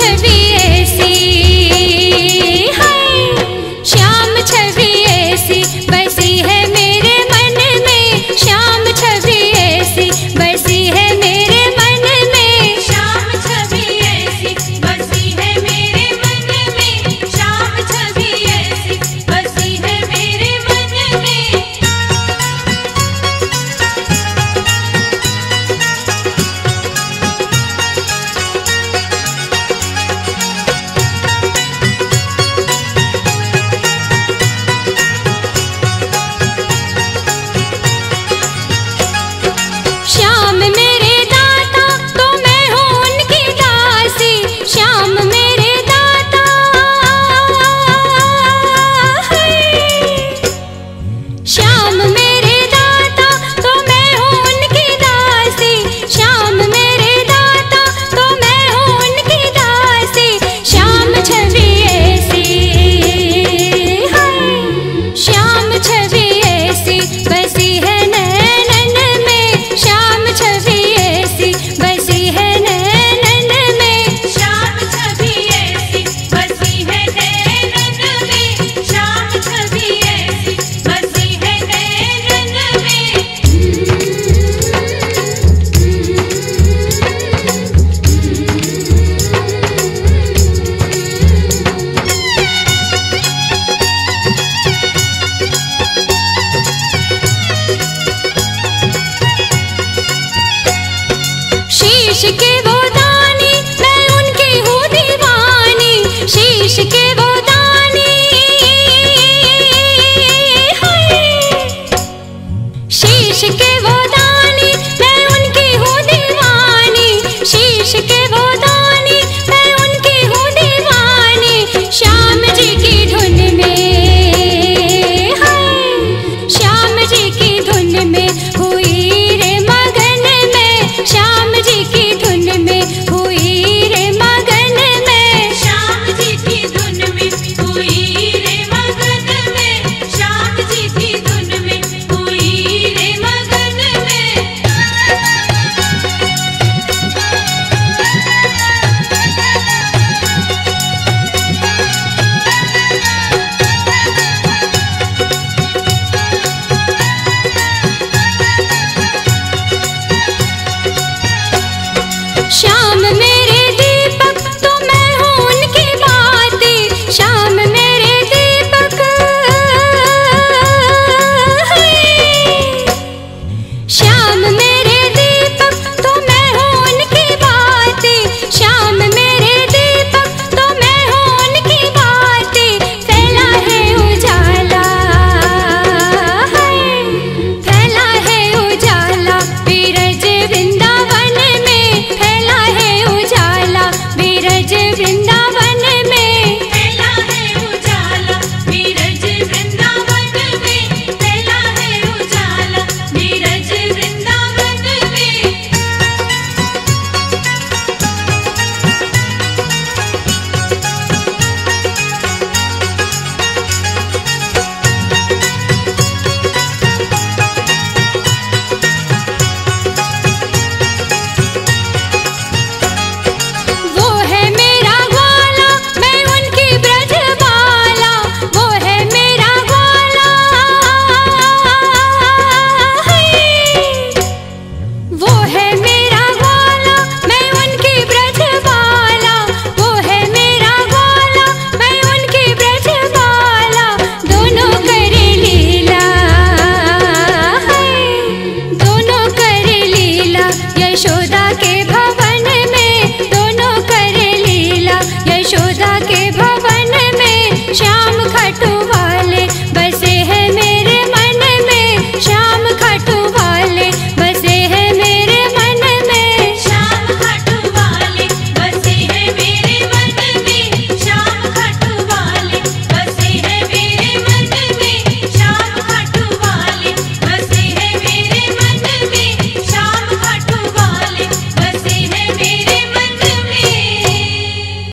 छवि शीश